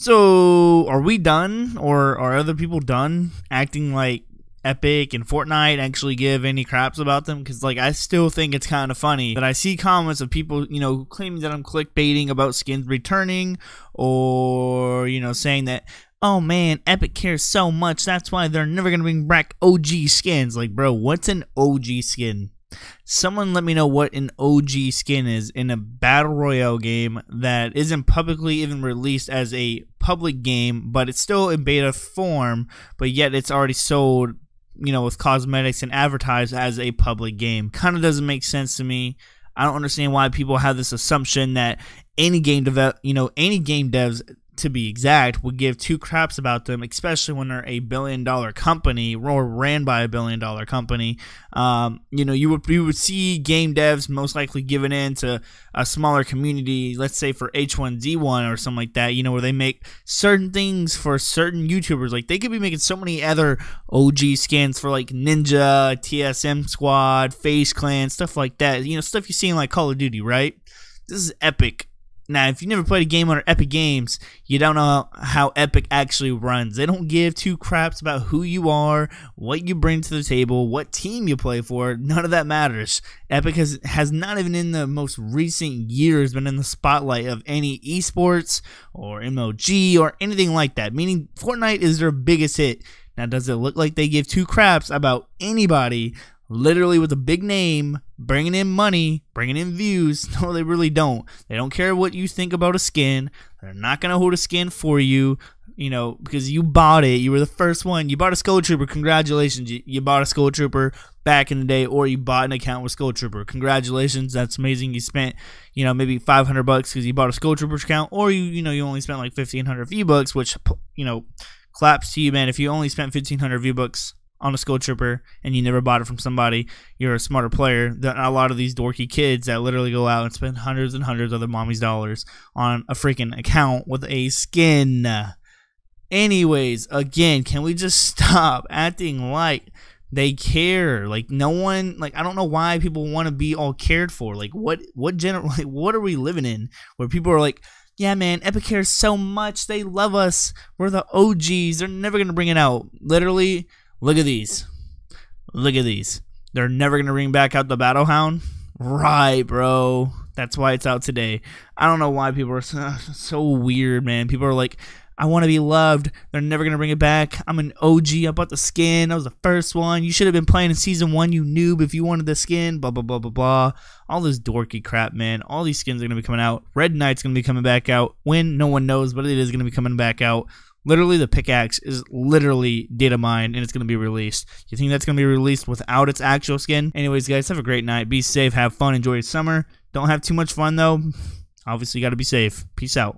So, are we done, or are other people done acting like Epic and Fortnite actually give any craps about them? Because, like, I still think it's kind of funny that I see comments of people, you know, claiming that I'm clickbaiting about skins returning, or you know, saying that. Oh man, Epic cares so much. That's why they're never gonna bring back OG skins. Like, bro, what's an OG skin? Someone let me know what an OG skin is in a battle royale game that isn't publicly even released as a public game, but it's still in beta form, but yet it's already sold, you know, with cosmetics and advertised as a public game. Kind of doesn't make sense to me. I don't understand why people have this assumption that any game dev, you know, any game devs to be exact, would give two craps about them, especially when they're a billion dollar company or ran by a billion dollar company. Um, you know, you would you would see game devs most likely giving in to a smaller community, let's say for H1Z1 or something like that, you know, where they make certain things for certain YouTubers. Like they could be making so many other OG skins for like Ninja, TSM Squad, FaZe Clan, stuff like that. You know, stuff you see in like Call of Duty, right? This is epic now, if you never played a game on Epic Games, you don't know how Epic actually runs. They don't give two craps about who you are, what you bring to the table, what team you play for. None of that matters. Epic has has not even in the most recent years been in the spotlight of any esports or MLG or anything like that. Meaning Fortnite is their biggest hit. Now, does it look like they give two craps about anybody literally with a big name, bringing in money, bringing in views. No, they really don't. They don't care what you think about a skin. They're not going to hold a skin for you, you know, because you bought it. You were the first one. You bought a Skull Trooper. Congratulations. You, you bought a Skull Trooper back in the day, or you bought an account with Skull Trooper. Congratulations. That's amazing. You spent, you know, maybe 500 bucks because you bought a Skull Trooper account, or you, you know, you only spent like 1500 V bucks, which, you know, claps to you, man. If you only spent 1500 V bucks on a Skull Trooper and you never bought it from somebody, you're a smarter player than a lot of these dorky kids that literally go out and spend hundreds and hundreds of their mommy's dollars on a freaking account with a skin. Anyways, again, can we just stop acting like they care? Like no one, like I don't know why people want to be all cared for. Like what, what general, like what are we living in where people are like, yeah, man, Epic cares so much. They love us. We're the OGs. They're never gonna bring it out. Literally Look at these. Look at these. They're never going to bring back out the Battle Hound? Right, bro. That's why it's out today. I don't know why people are so, so weird, man. People are like, I want to be loved. They're never going to bring it back. I'm an OG. I bought the skin. I was the first one. You should have been playing in season one, you noob, if you wanted the skin. Blah, blah, blah, blah, blah. All this dorky crap, man. All these skins are going to be coming out. Red Knight's going to be coming back out. When? No one knows, but it is going to be coming back out. Literally, the pickaxe is literally data mined and it's going to be released. You think that's going to be released without its actual skin? Anyways, guys, have a great night. Be safe, have fun, enjoy your summer. Don't have too much fun, though. Obviously, you got to be safe. Peace out.